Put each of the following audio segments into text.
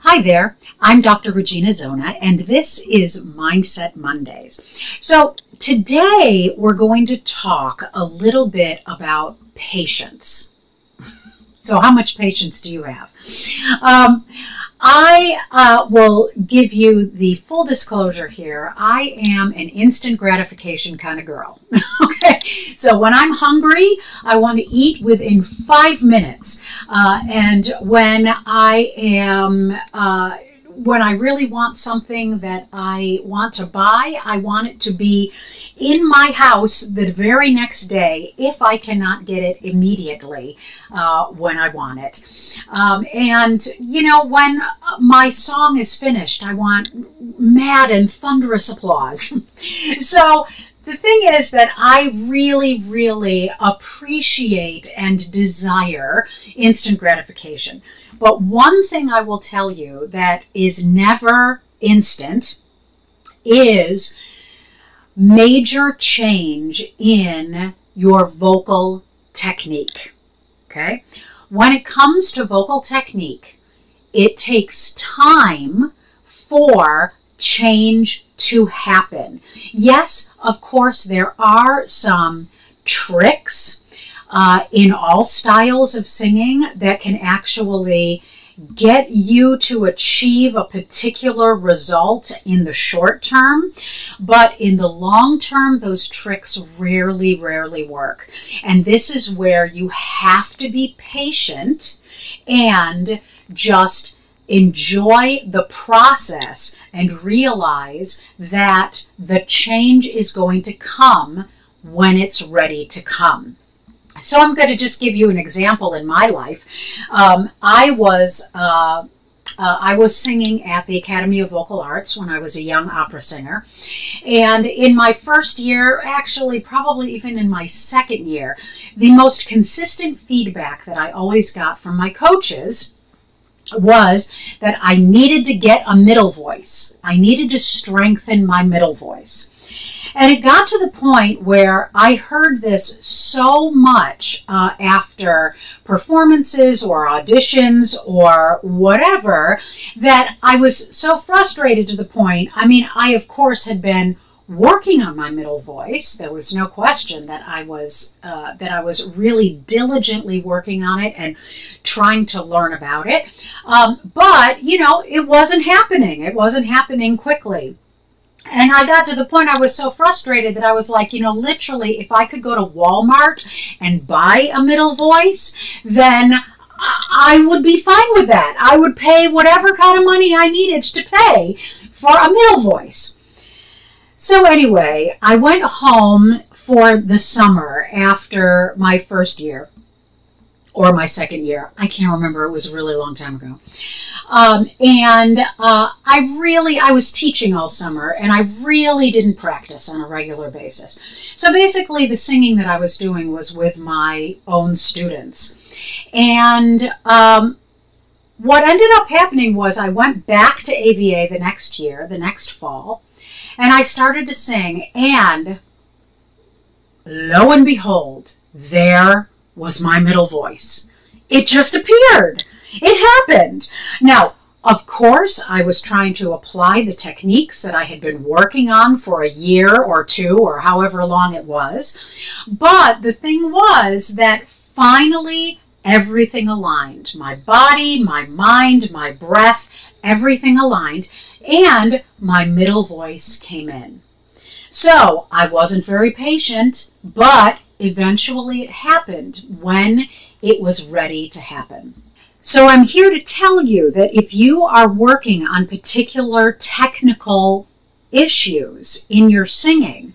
Hi there, I'm Dr. Regina Zona, and this is Mindset Mondays. So, today we're going to talk a little bit about patience. So, how much patience do you have? Um, I uh, will give you the full disclosure here. I am an instant gratification kind of girl. okay, so when I'm hungry, I want to eat within five minutes, uh, and when I am uh, when I really want something that I want to buy, I want it to be in my house the very next day if I cannot get it immediately uh, when I want it. Um, and, you know, when my song is finished, I want mad and thunderous applause. so, the thing is that I really, really appreciate and desire instant gratification. But one thing I will tell you that is never instant is major change in your vocal technique. Okay? When it comes to vocal technique, it takes time for change to happen. Yes, of course, there are some tricks uh, in all styles of singing that can actually get you to achieve a particular result in the short term, but in the long term, those tricks rarely, rarely work. And this is where you have to be patient and just enjoy the process and realize that the change is going to come when it's ready to come. So I'm going to just give you an example in my life. Um, I was uh, uh, I was singing at the Academy of Vocal Arts when I was a young opera singer. And in my first year, actually, probably even in my second year, the most consistent feedback that I always got from my coaches was that I needed to get a middle voice. I needed to strengthen my middle voice. And it got to the point where I heard this so much uh, after performances or auditions or whatever that I was so frustrated to the point. I mean, I, of course, had been working on my middle voice. There was no question that I was uh, that I was really diligently working on it and trying to learn about it. Um, but you know, it wasn't happening. It wasn't happening quickly. And I got to the point I was so frustrated that I was like, you know, literally, if I could go to Walmart and buy a middle voice, then I would be fine with that. I would pay whatever kind of money I needed to pay for a middle voice. So, anyway, I went home for the summer after my first year or my second year. I can't remember. It was a really long time ago. Um, and uh, I really, I was teaching all summer and I really didn't practice on a regular basis. So basically, the singing that I was doing was with my own students. And um, what ended up happening was I went back to AVA the next year, the next fall, and I started to sing. And lo and behold, there was my middle voice. It just appeared. It happened. Now, of course, I was trying to apply the techniques that I had been working on for a year or two or however long it was. But the thing was that finally everything aligned. My body, my mind, my breath, everything aligned, and my middle voice came in. So I wasn't very patient, but eventually it happened when it was ready to happen. So I'm here to tell you that if you are working on particular technical issues in your singing,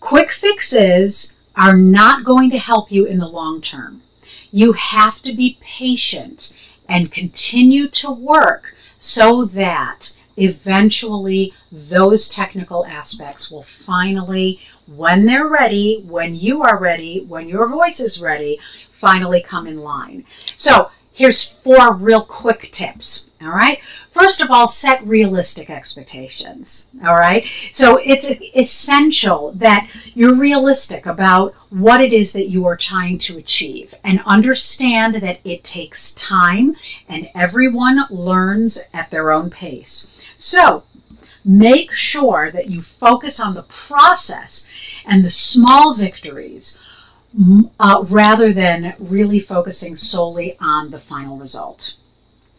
quick fixes are not going to help you in the long term. You have to be patient and continue to work so that eventually those technical aspects will finally, when they're ready, when you are ready, when your voice is ready, finally come in line. So here's four real quick tips. All right. First of all, set realistic expectations. All right. So it's essential that you're realistic about what it is that you are trying to achieve and understand that it takes time and everyone learns at their own pace. So make sure that you focus on the process and the small victories uh, rather than really focusing solely on the final result.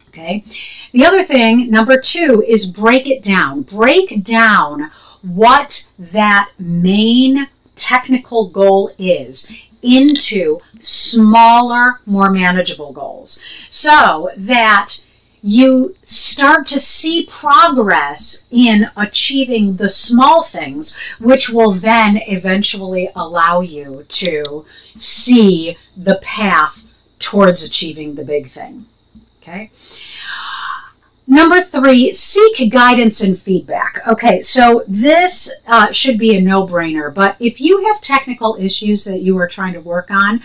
Okay. The other thing, number two, is break it down. Break down what that main technical goal is into smaller, more manageable goals so that you start to see progress in achieving the small things, which will then eventually allow you to see the path towards achieving the big thing. Okay. Number three, seek guidance and feedback. Okay, so this uh, should be a no brainer, but if you have technical issues that you are trying to work on,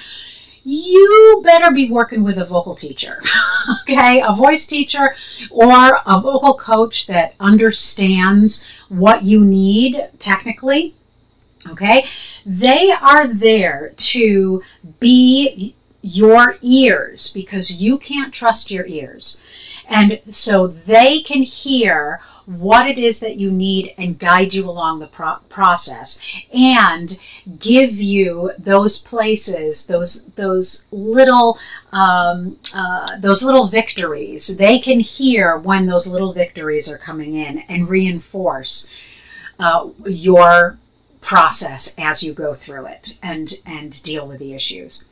you better be working with a vocal teacher, okay? A voice teacher or a vocal coach that understands what you need technically, okay? They are there to be your ears because you can't trust your ears. And so they can hear what it is that you need and guide you along the pro- process and give you those places those those little um, uh, those little victories. They can hear when those little victories are coming in and reinforce uh, your process as you go through it and and deal with the issues.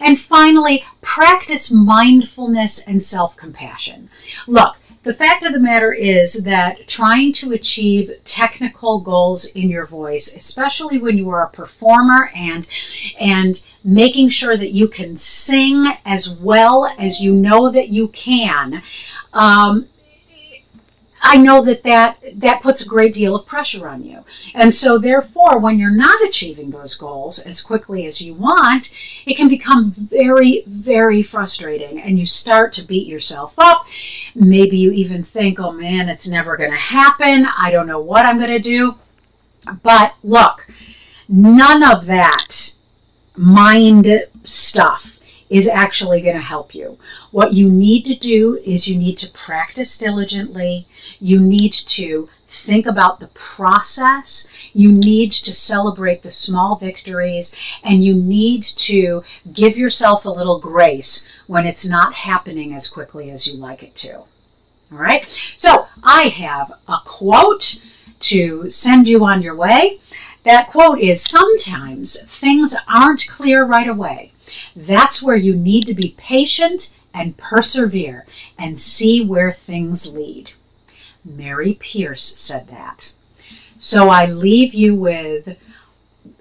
And finally practice mindfulness and self-compassion. Look the fact of the matter is that trying to achieve technical goals in your voice, especially when you are a performer and and making sure that you can sing as well as you know that you can, um, I know that, that that puts a great deal of pressure on you. And so, therefore, when you're not achieving those goals as quickly as you want, it can become very, very frustrating. And you start to beat yourself up. Maybe you even think, oh man, it's never going to happen. I don't know what I'm going to do. But look, none of that mind stuff is actually going to help you. What you need to do is you need to practice diligently. You need to think about the process. You need to celebrate the small victories and you need to give yourself a little grace when it's not happening as quickly as you like it to. All right. So I have a quote to send you on your way. That quote is Sometimes things aren't clear right away. That's where you need to be patient and persevere and see where things lead. Mary Pierce said that. So I leave you with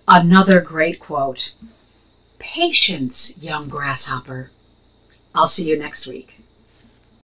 another great quote Patience, young grasshopper. I'll see you next week.